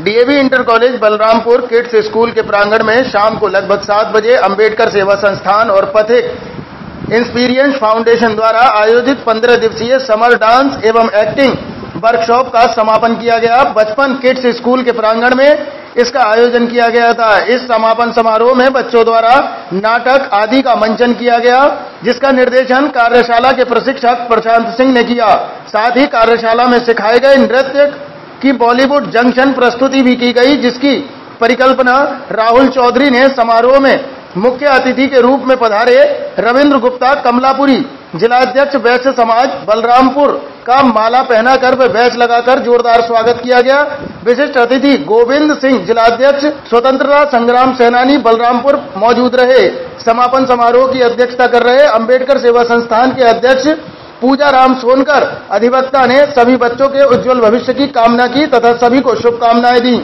DAV inter college Balrampur kids school के प्रांगण में शाम को लगभग सात बजे अंबेडकर सेवा संस्थान और पथिक इंस्पीरियंस फाउंडेशन द्वारा आयोजित पंद्रह दिवसीय समर डांस एवं एक्टिंग वर्कशॉप का समापन किया गया। बचपन किड्स स्कूल के प्रांगण में इसका आयोजन किया गया था। इस समापन समारोह में बच्चों द्वारा नाटक आदि का मंचन किया गया, जिसका निर्देशन कार्यशाला के प्रशिक्षक प्रशांत सिंह ने किया। साथ ही कार्यशाला में सिखाए गए नृत्य की बॉलीवुड जंक्शन प्रस्तुति भी की गई, जिसकी परिकल्पना राहुल चौधरी ने समारोह में मुख्य अतिथि के रूप में पधारे रविंद्र गुप्ता, कमलापुरी जिलाध्यक्ष वैश्य समाज, बलरामपुर का माला पहनाकर व बैच लगाकर जोरदार स्वागत किया गया। विशिष्ट अतिथि गोविंद सिंह, जिलाध्यक्ष स्वतंत्रता संग्राम सेनानी बलरामपुर मौजूद रहे। समापन समारोह की अध्यक्षता कर रहे अंबेडकर सेवा संस्थान के अध्यक्ष पूजा राम सोनकर, अधिवक्ता ने सभी बच्चों के उज्जवल भविष्य की कामना की तथा सभी को शुभकामनाएँ दी।